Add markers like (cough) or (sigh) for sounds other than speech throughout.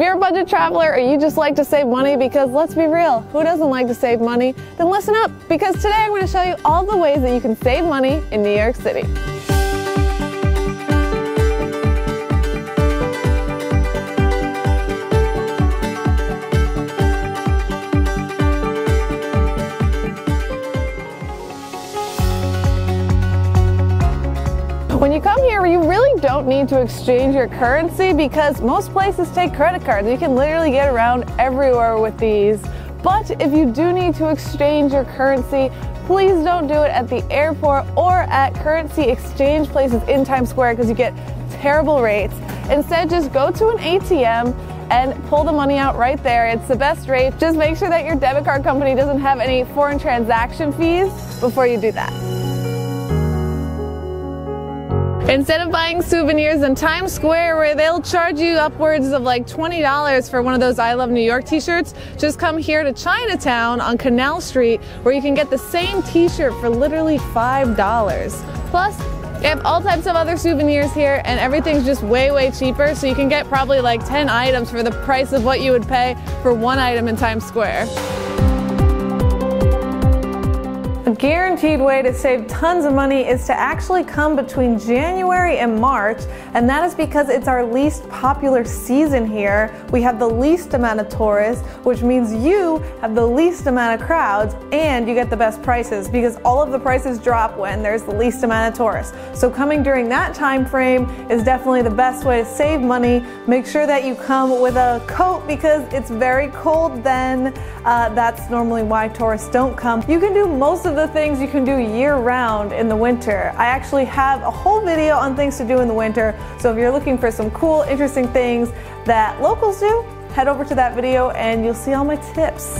you're a budget traveler or you just like to save money, because let's be real, who doesn't like to save money? Then listen up, because today I'm going to show you all the ways that you can save money in New York City. Don't need to exchange your currency because most places take credit cards. You can literally get around everywhere with these. But if you do need to exchange your currency, please don't do it at the airport or at currency exchange places in Times Square because you get terrible rates. Instead, just go to an ATM and pull the money out right there. It's the best rate. Just make sure that your debit card company doesn't have any foreign transaction fees before you do that. Instead of buying souvenirs in Times Square where they'll charge you upwards of like $20 for one of those I Love New York t-shirts, just come here to Chinatown on Canal Street where you can get the same t-shirt for literally $5. Plus, you have all types of other souvenirs here and everything's just way, way cheaper. So you can get probably like 10 items for the price of what you would pay for one item in Times Square. A guaranteed way to save tons of money is to actually come between January and March, and that is because it's our least popular season here. We have the least amount of tourists, which means you have the least amount of crowds and you get the best prices because all of the prices drop when there's the least amount of tourists. So coming during that time frame is definitely the best way to save money. Make sure that you come with a coat because it's very cold then. Uh, that's normally why tourists don't come. You can do most of the things you can do year round in the winter. I actually have a whole video on things to do in the winter, so if you're looking for some cool, interesting things that locals do, head over to that video and you'll see all my tips.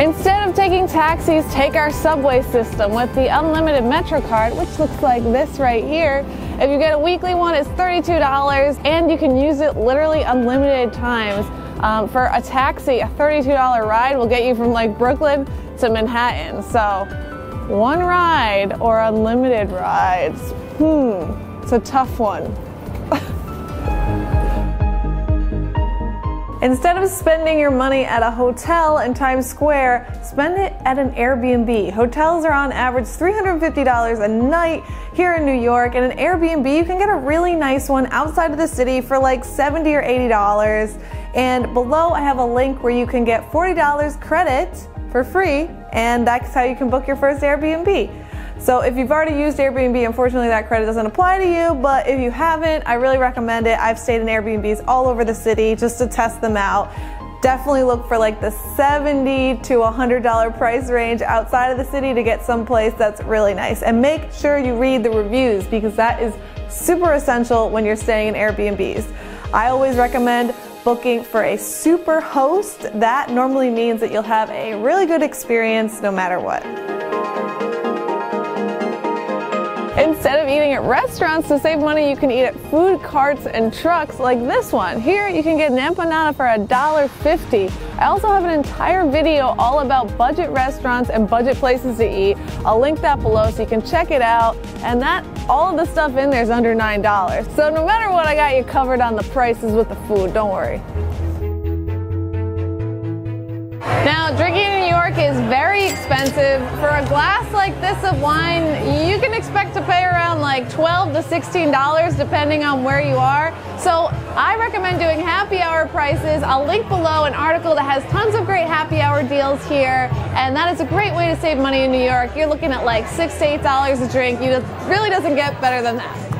Instead of taking taxis, take our subway system with the unlimited Metro card, which looks like this right here. If you get a weekly one, it's $32 and you can use it literally unlimited times. Um, for a taxi, a $32 ride will get you from like Brooklyn to Manhattan. So one ride or unlimited rides. Hmm, it's a tough one. Instead of spending your money at a hotel in Times Square, spend it at an Airbnb. Hotels are on average $350 a night here in New York, and an Airbnb, you can get a really nice one outside of the city for like 70 or $80. And below, I have a link where you can get $40 credit for free, and that's how you can book your first Airbnb. So if you've already used Airbnb, unfortunately that credit doesn't apply to you, but if you haven't, I really recommend it. I've stayed in Airbnbs all over the city just to test them out. Definitely look for like the 70 to $100 price range outside of the city to get someplace that's really nice. And make sure you read the reviews because that is super essential when you're staying in Airbnbs. I always recommend booking for a super host. That normally means that you'll have a really good experience no matter what. Instead of eating at restaurants to save money, you can eat at food carts and trucks like this one. Here you can get an empanada for $1.50. I also have an entire video all about budget restaurants and budget places to eat. I'll link that below so you can check it out. And that all of the stuff in there is under $9. So no matter what, I got you covered on the prices with the food. Don't worry. Now, drinking in New York is very expensive. For a glass like this of wine, you can expect to pay around like 12 to $16 depending on where you are. So I recommend doing happy hour prices. I'll link below an article that has tons of great happy hour deals here. And that is a great way to save money in New York. You're looking at like six to eight dollars a drink. You really doesn't get better than that.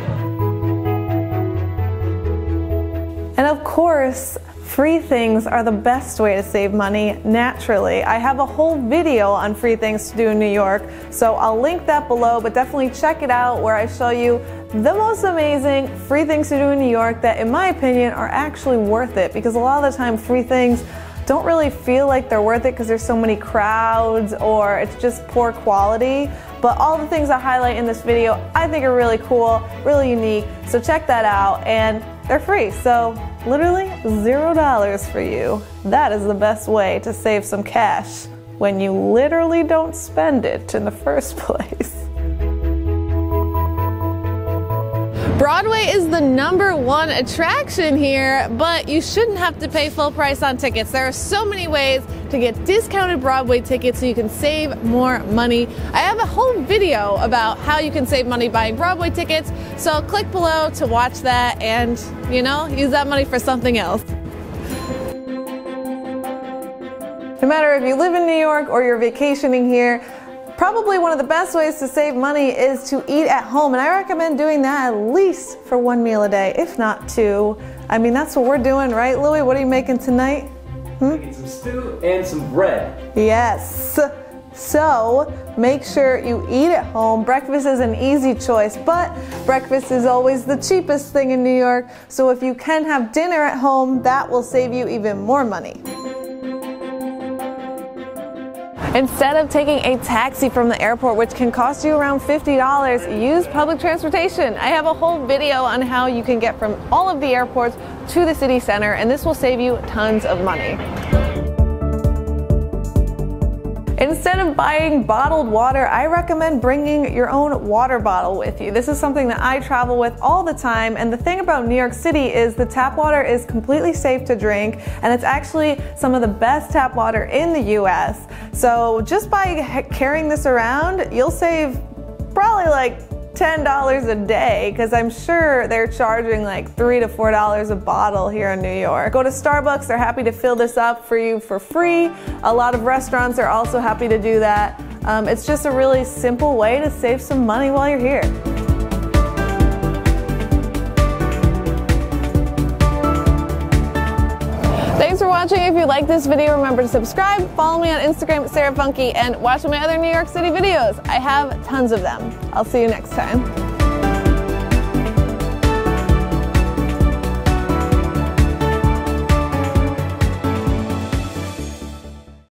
And of course, Free things are the best way to save money naturally. I have a whole video on free things to do in New York, so I'll link that below, but definitely check it out where I show you the most amazing free things to do in New York that, in my opinion, are actually worth it because a lot of the time, free things don't really feel like they're worth it because there's so many crowds or it's just poor quality. But all the things I highlight in this video I think are really cool, really unique. So check that out and they're free. So literally zero dollars for you. That is the best way to save some cash when you literally don't spend it in the first (laughs) place. Broadway is the number one attraction here, but you shouldn't have to pay full price on tickets. There are so many ways to get discounted Broadway tickets so you can save more money. I have a whole video about how you can save money buying Broadway tickets, so click below to watch that and, you know, use that money for something else. No matter if you live in New York or you're vacationing here, Probably one of the best ways to save money is to eat at home, and I recommend doing that at least for one meal a day, if not two. I mean, that's what we're doing, right, Louie? What are you making tonight? Hmm? Making some stew and some bread. Yes. So make sure you eat at home. Breakfast is an easy choice, but breakfast is always the cheapest thing in New York. So if you can have dinner at home, that will save you even more money. Instead of taking a taxi from the airport, which can cost you around $50, use public transportation. I have a whole video on how you can get from all of the airports to the city center, and this will save you tons of money. Instead of buying bottled water, I recommend bringing your own water bottle with you. This is something that I travel with all the time, and the thing about New York City is the tap water is completely safe to drink, and it's actually some of the best tap water in the US. So just by carrying this around, you'll save probably like $10 a day because I'm sure they're charging like 3 to $4 a bottle here in New York. Go to Starbucks, they're happy to fill this up for you for free. A lot of restaurants are also happy to do that. Um, it's just a really simple way to save some money while you're here. Thanks for watching. If you like this video, remember to subscribe, follow me on Instagram at Sarah Funky, and watch my other New York City videos. I have tons of them. I'll see you next time.